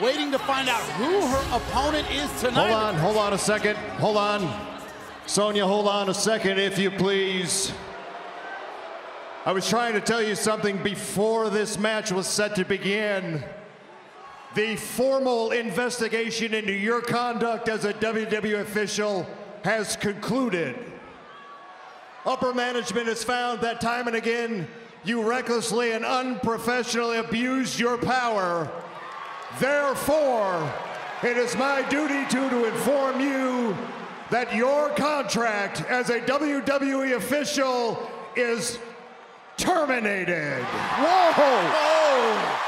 waiting to find out who her opponent is tonight. Hold on, hold on a second. Hold on. Sonya, hold on a second, if you please. I was trying to tell you something before this match was set to begin. The formal investigation into your conduct as a WWE official has concluded. Upper management has found that time and again you recklessly and unprofessionally abused your power. Therefore, it is my duty to, to inform you that your contract as a WWE official is terminated. Oh!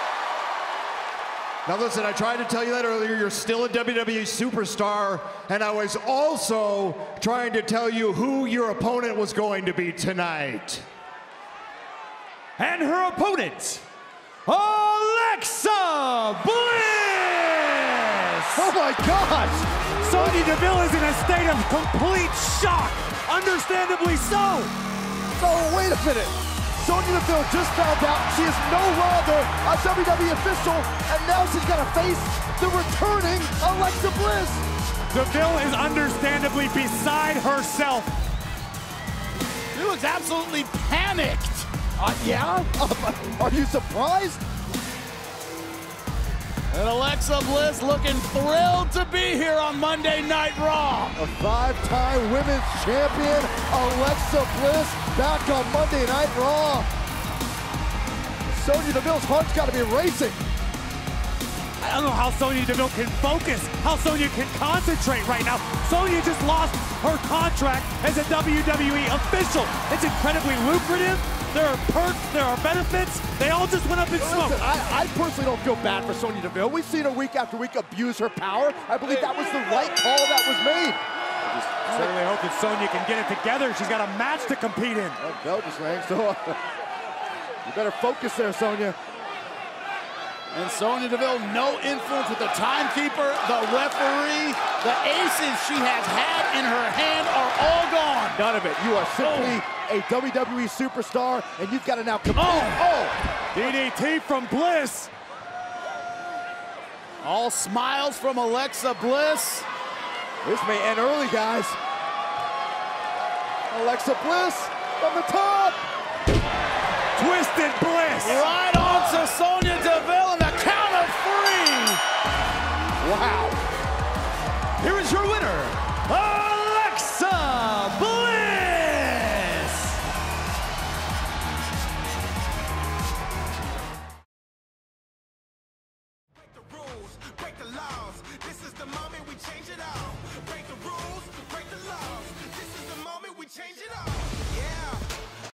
Now listen, I tried to tell you that earlier. You're still a WWE superstar, and I was also trying to tell you who your opponent was going to be tonight. And her opponent, Alexa my gosh! Sonya Deville is in a state of complete shock, understandably so. Oh, wait a minute. Sonya Deville just found out she is no longer a WWE official, and now she's got to face the returning Alexa Bliss. Deville is understandably beside herself. She looks absolutely panicked. Uh, yeah? are you surprised? And Alexa Bliss looking thrilled to be here on Monday Night Raw. A five-time women's champion, Alexa Bliss, back on Monday Night Raw. Sonya Deville's heart's got to be racing. I don't know how Sonya Deville can focus, how Sonya can concentrate right now. Sonya just lost her contract as a WWE official. It's incredibly lucrative. There are perks, there are benefits. They all just went up in smoke. Listen, I, I personally don't feel bad for Sonya Deville. We've seen her week after week abuse her power. I believe that was the right call that was made. I just Certainly hope that Sonya can get it together. She's got a match to compete in. That bell just rang, so you better focus there, Sonya. And Sonya Deville, no influence with the timekeeper, the referee, the aces she has had in her hand are all gone. None of it. You are simply oh. A WWE superstar, and you've got to now compete. Oh, oh. DDT from Bliss. All smiles from Alexa Bliss. This may end early, guys. Alexa Bliss from the top. Twisted Bliss. Right on to Sonya Deville and the count of three. Wow. Here is your winner, rules, break the laws. This is the moment we change it all. Break the rules, break the laws. This is the moment we change it all.